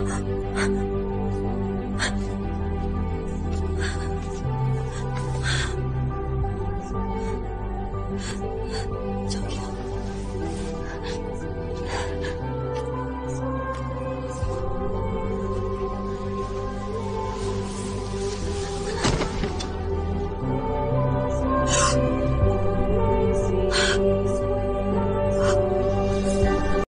저 기.